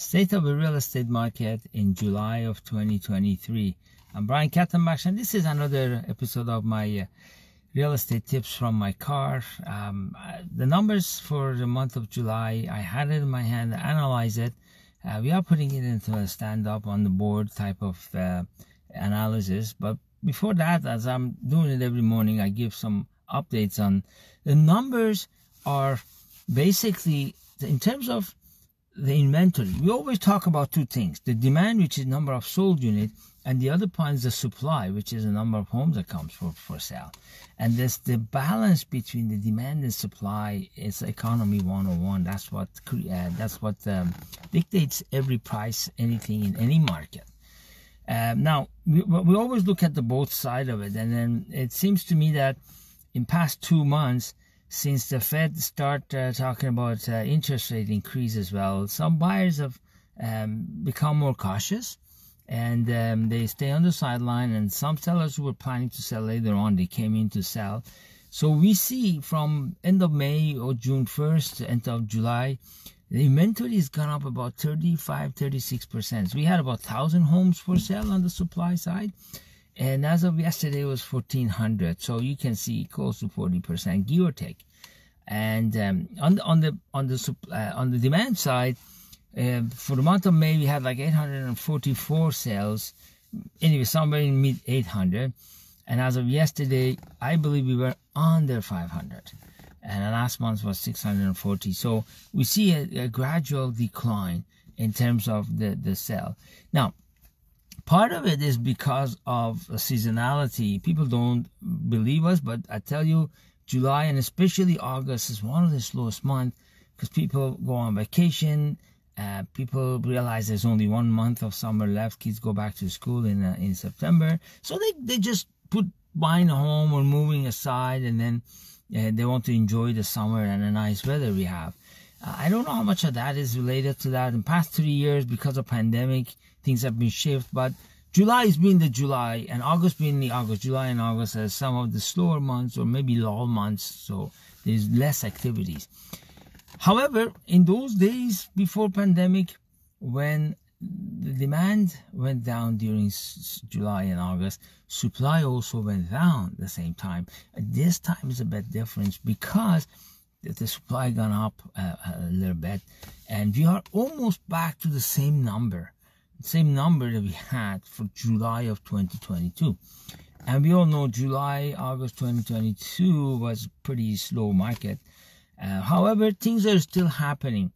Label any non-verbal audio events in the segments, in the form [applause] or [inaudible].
State of the Real Estate Market in July of 2023. I'm Brian Khatambakhsh, and this is another episode of my uh, real estate tips from my car. Um, the numbers for the month of July, I had it in my hand, analyze it. Uh, we are putting it into a stand up on the board type of uh, analysis. But before that, as I'm doing it every morning, I give some updates on the numbers are basically in terms of the inventory. We always talk about two things the demand, which is number of sold units, and the other part is the supply, which is the number of homes that comes for, for sale. And this the balance between the demand and supply is economy 101. That's what uh, that's what um, dictates every price, anything in any market. Uh, now we, we always look at the both side of it, and then it seems to me that in past two months since the Fed start uh, talking about uh, interest rate increase as well, some buyers have um, become more cautious and um, they stay on the sideline. And some sellers who were planning to sell later on, they came in to sell. So we see from end of May or June 1st to end of July, the inventory has gone up about 35, 36%. So we had about 1,000 homes for sale on the supply side and as of yesterday was 1400 so you can see close to 40 percent give or take. And um, on the on the on the uh, on the demand side uh, for the month of may we had like 844 sales. Anyway somewhere in mid 800 and as of yesterday i believe we were under 500 and the last month was 640 so we see a, a gradual decline in terms of the the sale. Now Part of it is because of seasonality. People don't believe us, but I tell you, July and especially August is one of the slowest months because people go on vacation. Uh, people realize there's only one month of summer left. Kids go back to school in uh, in September, so they they just put buying a home or moving aside, and then uh, they want to enjoy the summer and the nice weather we have. I don't know how much of that is related to that. In past three years, because of pandemic, things have been shifted, but July has been the July and August being the August. July and August as some of the slower months or maybe lull months, so there's less activities. However, in those days before pandemic, when the demand went down during July and August, supply also went down at the same time. This time is a bit different because the supply gone up uh, a little bit, and we are almost back to the same number same number that we had for July of 2022. And we all know July, August 2022 was a pretty slow market. Uh, however, things are still happening.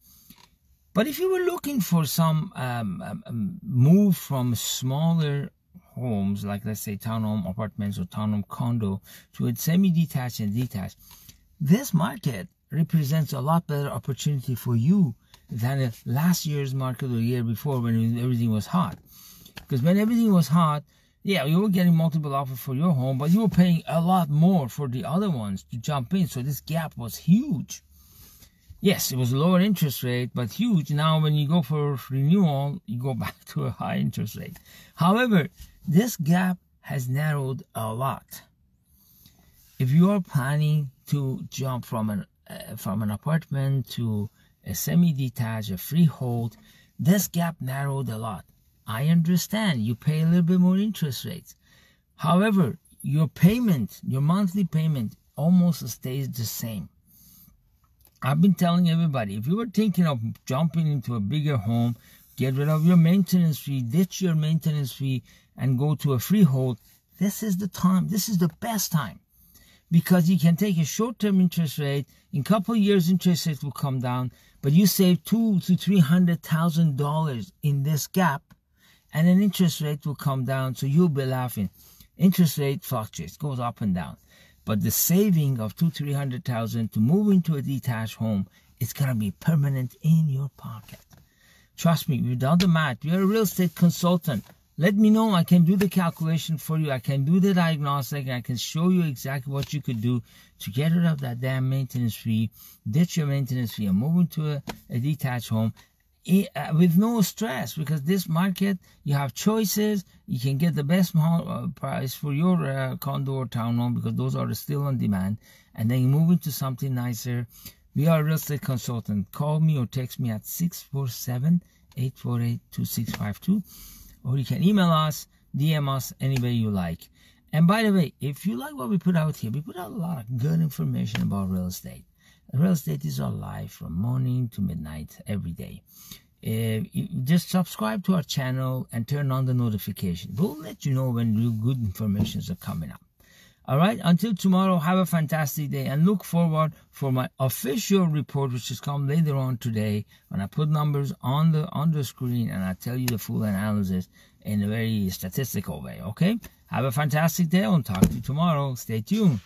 But if you were looking for some um, um, um move from smaller homes, like let's say townhome apartments or townhome condo, to a semi-detached and detached, this market represents a lot better opportunity for you than last year's market or the year before when everything was hot. Because when everything was hot, yeah, you were getting multiple offers for your home, but you were paying a lot more for the other ones to jump in. So this gap was huge. Yes, it was lower interest rate, but huge. Now, when you go for renewal, you go [laughs] back to a high interest rate. However, this gap has narrowed a lot. If you are planning to jump from an uh, from an apartment to a semi-detached, a freehold, this gap narrowed a lot. I understand you pay a little bit more interest rates. However, your payment, your monthly payment almost stays the same. I've been telling everybody, if you were thinking of jumping into a bigger home, get rid of your maintenance fee, ditch your maintenance fee, and go to a freehold, this is the time. This is the best time because you can take a short-term interest rate. In a couple years, interest rates will come down but you save two to three hundred thousand dollars in this gap, and an interest rate will come down, so you'll be laughing. Interest rate fluctuates, goes up and down, but the saving of two three hundred thousand to move into a detached home is gonna be permanent in your pocket. Trust me, we've done the math. We're a real estate consultant. Let me know. I can do the calculation for you. I can do the diagnostic. I can show you exactly what you could do to get rid of that damn maintenance fee, ditch your maintenance fee, and move into a, a detached home uh, with no stress because this market you have choices you can get the best uh, price for your uh, condo or townhome because those are still on demand and then you move into something nicer We are a real estate consultant. Call me or text me at 647 848 2652. Or you can email us, DM us, any way you like. And by the way, if you like what we put out here, we put out a lot of good information about real estate. Real estate is our life from morning to midnight every day. Uh, just subscribe to our channel and turn on the notification. We'll let you know when new good informations are coming up. All right. Until tomorrow, have a fantastic day and look forward for my official report, which is come later on today when I put numbers on the on the screen and I tell you the full analysis in a very statistical way. Okay. Have a fantastic day. I'll talk to you tomorrow. Stay tuned.